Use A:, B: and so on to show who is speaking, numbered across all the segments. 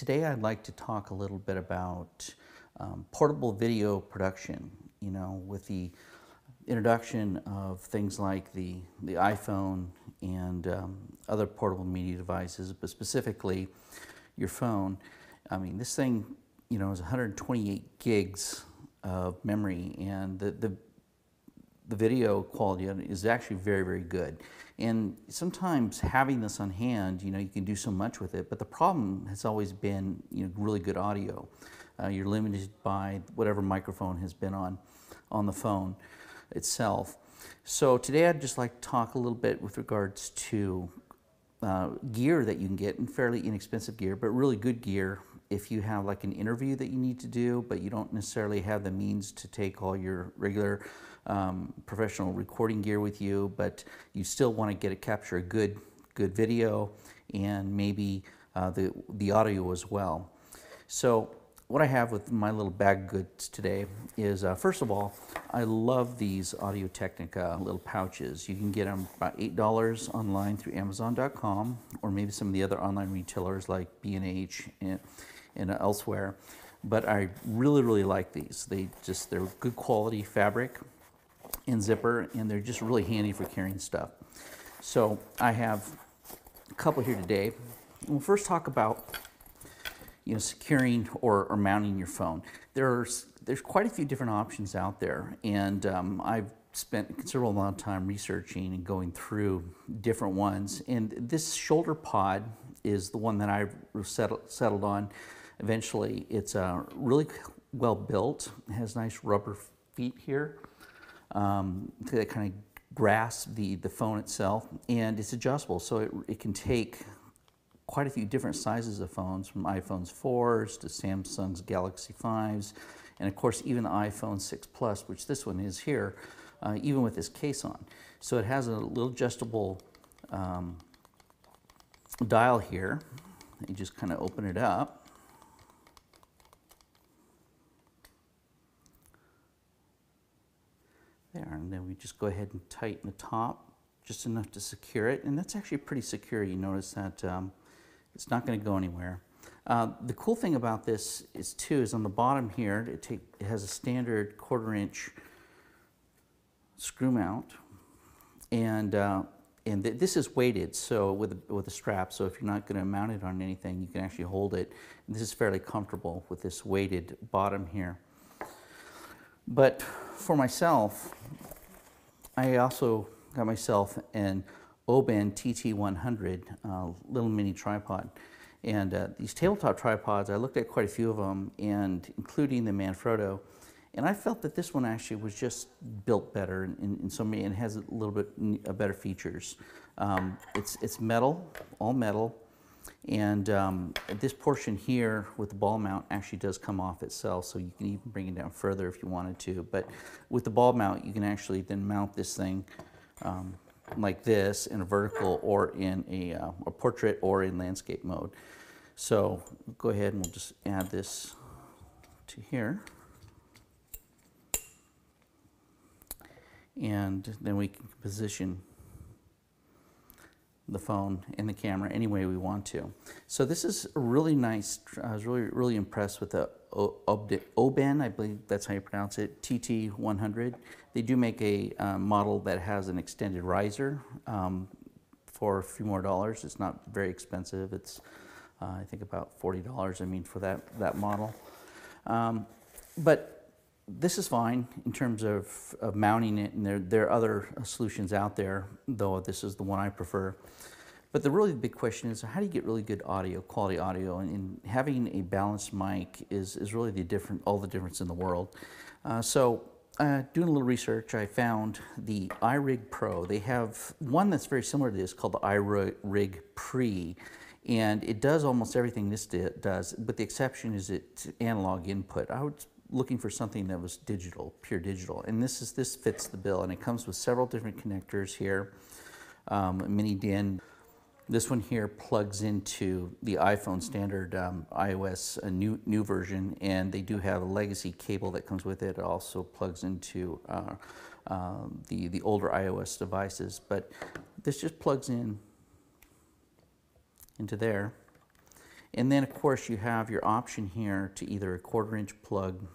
A: Today I'd like to talk a little bit about um, portable video production. You know, with the introduction of things like the, the iPhone and um, other portable media devices, but specifically your phone. I mean, this thing, you know, is 128 gigs of memory, and the, the the video quality is actually very, very good. And sometimes having this on hand, you know, you can do so much with it, but the problem has always been, you know, really good audio. Uh, you're limited by whatever microphone has been on, on the phone itself. So today I'd just like to talk a little bit with regards to uh, gear that you can get, and fairly inexpensive gear, but really good gear if you have like an interview that you need to do, but you don't necessarily have the means to take all your regular um, professional recording gear with you, but you still want to get a capture a good good video and maybe uh, the the audio as well. So what I have with my little bag goods today is uh, first of all, I love these Audio Technica little pouches. You can get them about eight dollars online through Amazon.com or maybe some of the other online retailers like B&H and, and elsewhere. But I really, really like these. They just they're good quality fabric and zipper, and they're just really handy for carrying stuff. So I have a couple here today. We'll first talk about you know, securing or, or mounting your phone. There's, there's quite a few different options out there, and um, I've spent a considerable amount of time researching and going through different ones. And this shoulder pod is the one that I've settled, settled on eventually. It's uh, really well built, has nice rubber feet here um, kind of grasp the, the phone itself, and it's adjustable, so it, it can take quite a few different sizes of phones, from iPhones 4s to Samsung's Galaxy 5s, and of course even the iPhone 6 Plus, which this one is here, uh, even with this case on. So it has a little adjustable um, dial here. You just kind of open it up. There, and then just go ahead and tighten the top just enough to secure it. And that's actually pretty secure. You notice that um, it's not going to go anywhere. Uh, the cool thing about this is too is on the bottom here, it, take, it has a standard quarter inch screw mount. And, uh, and th this is weighted so with a, with a strap, so if you're not going to mount it on anything, you can actually hold it. And this is fairly comfortable with this weighted bottom here. But for myself, I also got myself an Oben TT100 uh, little mini tripod. And uh, these tabletop tripods, I looked at quite a few of them, and including the Manfrotto, and I felt that this one actually was just built better in, in so many, and has a little bit better features. Um, it's, it's metal, all metal, and um, this portion here with the ball mount actually does come off itself, so you can even bring it down further if you wanted to. But with the ball mount, you can actually then mount this thing um, like this in a vertical or in a, uh, a portrait or in landscape mode. So go ahead and we'll just add this to here. And then we can position the phone and the camera any way we want to. So this is a really nice. I was really, really impressed with the Oben, I believe that's how you pronounce it, TT100. They do make a um, model that has an extended riser um, for a few more dollars. It's not very expensive. It's, uh, I think, about $40, I mean, for that, that model. Um, but this is fine in terms of, of mounting it, and there, there are other solutions out there, though this is the one I prefer. But the really big question is how do you get really good audio, quality audio? And, and having a balanced mic is, is really the different, all the difference in the world. Uh, so uh, doing a little research, I found the iRig Pro. They have one that's very similar to this called the iRig Pre. And it does almost everything this does, but the exception is it's analog input. I was looking for something that was digital, pure digital. And this is this fits the bill, and it comes with several different connectors here. Um, mini DIN this one here plugs into the iPhone standard um, iOS a new new version, and they do have a legacy cable that comes with it. It also plugs into uh, uh, the the older iOS devices, but this just plugs in into there, And then of course you have your option here to either a quarter inch plug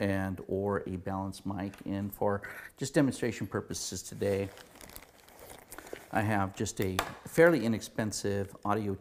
A: and or a balanced mic. And for just demonstration purposes today, I have just a fairly inexpensive Audio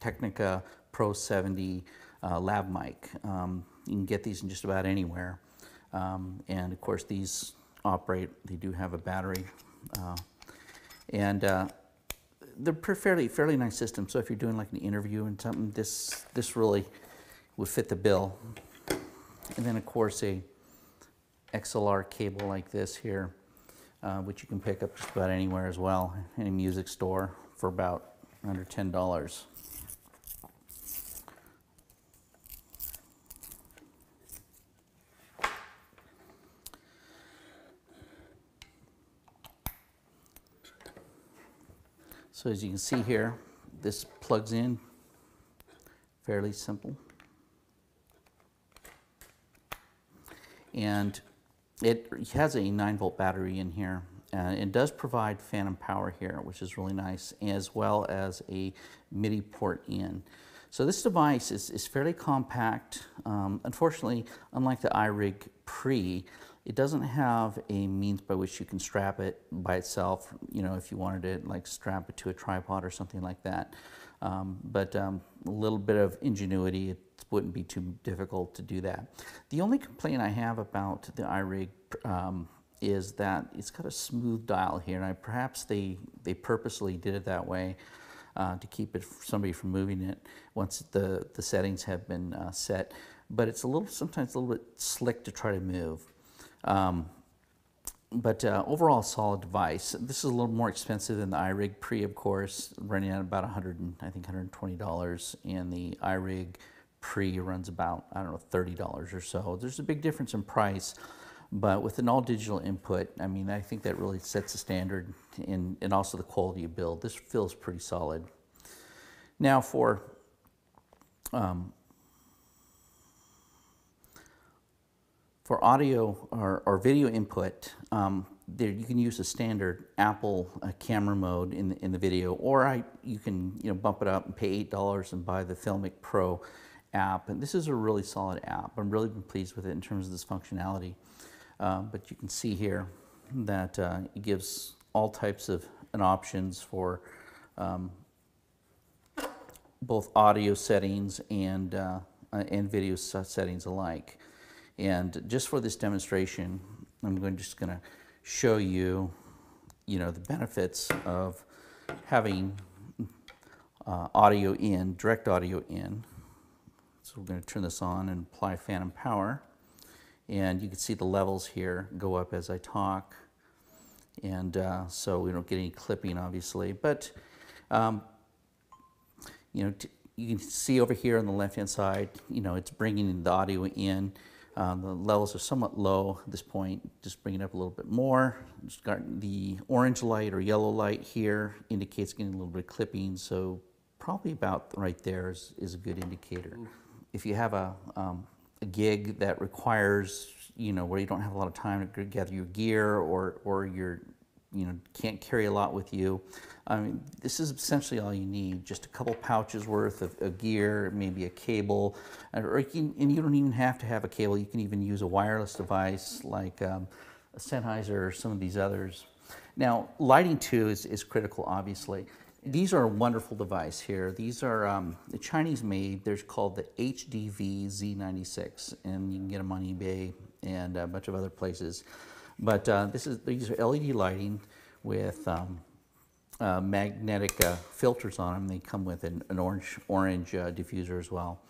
A: Technica Pro 70 uh, lav mic. Um, you can get these in just about anywhere. Um, and of course these operate, they do have a battery. Uh, and uh, they're fairly, fairly nice system. So if you're doing like an interview and something, this, this really would fit the bill. And then of course a XLR cable like this here uh, which you can pick up just about anywhere as well, any music store for about under $10. So as you can see here, this plugs in fairly simple. And it has a 9 volt battery in here. Uh, it does provide phantom power here, which is really nice, as well as a MIDI port in. So this device is, is fairly compact. Um, unfortunately, unlike the iRig Pre, it doesn't have a means by which you can strap it by itself, you know, if you wanted to like strap it to a tripod or something like that. Um, but um, a little bit of ingenuity, it wouldn't be too difficult to do that. The only complaint I have about the iRig um, is that it's got a smooth dial here, and I, perhaps they, they purposely did it that way uh, to keep it somebody from moving it once the, the settings have been uh, set. But it's a little sometimes a little bit slick to try to move. Um, but uh, overall solid device. This is a little more expensive than the iRig Pre, of course, running at about 100, I think $120, and the iRig Pre runs about, I don't know, $30 or so. There's a big difference in price, but with an all digital input, I mean, I think that really sets the standard in, and also the quality of build. This feels pretty solid. Now for um, for audio or, or video input, um, there you can use a standard Apple uh, camera mode in the, in the video, or I, you can you know bump it up and pay eight dollars and buy the Filmic Pro app. And this is a really solid app. I'm really been pleased with it in terms of this functionality. Uh, but you can see here that uh, it gives all types of an options for um, both audio settings and, uh, and video settings alike. And just for this demonstration, I'm going just going to show you, you know, the benefits of having uh, audio in, direct audio in, so we're going to turn this on and apply phantom power. And you can see the levels here go up as I talk. And uh, so we don't get any clipping, obviously. But, um, you know, you can see over here on the left-hand side, you know, it's bringing the audio in. Um, the levels are somewhat low at this point. Just bring it up a little bit more. Just got the orange light or yellow light here indicates getting a little bit of clipping. So probably about right there is, is a good indicator if you have a, um, a gig that requires, you know, where you don't have a lot of time to gather your gear or, or you're, you know, can't carry a lot with you, I mean, this is essentially all you need. Just a couple pouches worth of, of gear, maybe a cable, or you can, and you don't even have to have a cable. You can even use a wireless device like um, a Sennheiser or some of these others. Now, lighting too is, is critical, obviously. These are a wonderful device here. These are um, the Chinese made. They're called the HDV Z96, and you can get them on eBay and a bunch of other places. But uh, this is these are LED lighting with um, uh, magnetic uh, filters on them. They come with an, an orange orange uh, diffuser as well.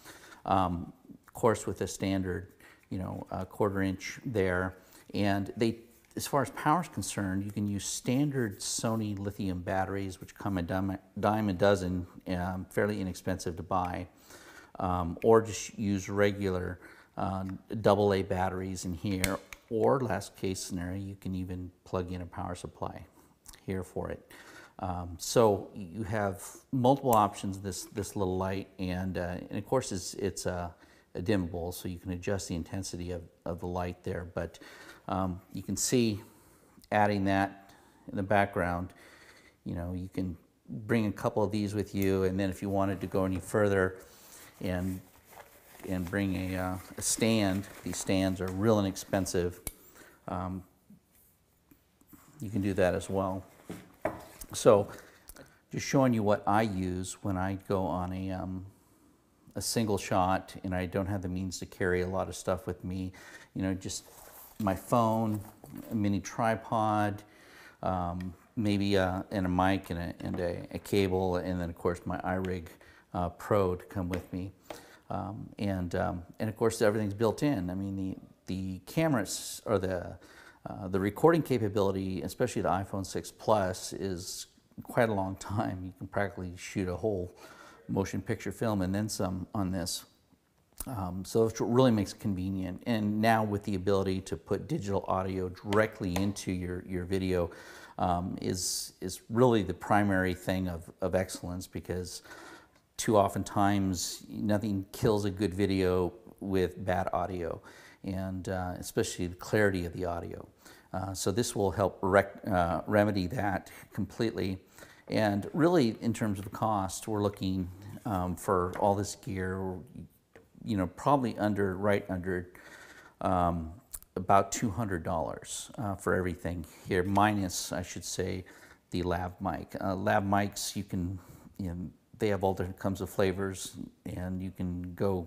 A: Um, of course, with a standard, you know, quarter inch there, and they as far as power is concerned, you can use standard Sony lithium batteries, which come a dime, dime a dozen, um, fairly inexpensive to buy, um, or just use regular uh, AA batteries in here, or last case scenario, you can even plug in a power supply here for it. Um, so you have multiple options this this little light, and, uh, and of course it's, it's a, a dimmable, so you can adjust the intensity of, of the light there. But um, you can see adding that in the background. You know, you can bring a couple of these with you, and then if you wanted to go any further, and and bring a, uh, a stand. These stands are real inexpensive. Um, you can do that as well. So, just showing you what I use when I go on a um, a single shot and I don't have the means to carry a lot of stuff with me. You know, just my phone, a mini tripod, um, maybe uh, and a mic and, a, and a, a, cable, and then of course my iRig uh, Pro to come with me. Um, and um, and of course everything's built in. I mean the the cameras or the uh, the recording capability, especially the iPhone 6 Plus, is quite a long time. You can practically shoot a whole motion picture film and then some on this. Um, so it really makes it convenient. And now with the ability to put digital audio directly into your, your video um, is, is really the primary thing of, of excellence because too often times nothing kills a good video with bad audio and uh, especially the clarity of the audio. Uh, so this will help uh, remedy that completely. And really, in terms of cost, we're looking um, for all this gear, you know, probably under, right under um, about $200 uh, for everything here, minus, I should say, the lav mic. Uh, lav mics, you can, you know, they have all different kinds of flavors, and you can go,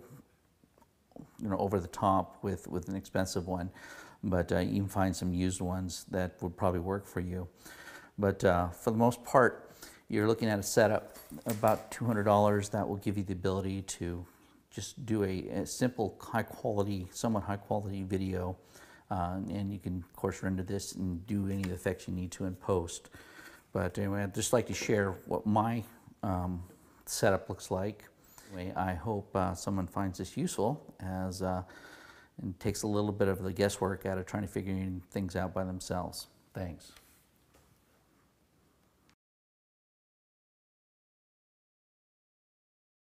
A: you know, over the top with, with an expensive one, but uh, you can find some used ones that would probably work for you. But uh, for the most part, you're looking at a setup about $200 that will give you the ability to just do a, a simple high quality, somewhat high quality video. Uh, and you can of course render this and do any effects you need to in post. But anyway, I'd just like to share what my um, setup looks like. Anyway, I hope uh, someone finds this useful as uh, and takes a little bit of the guesswork out of trying to figure things out by themselves. Thanks.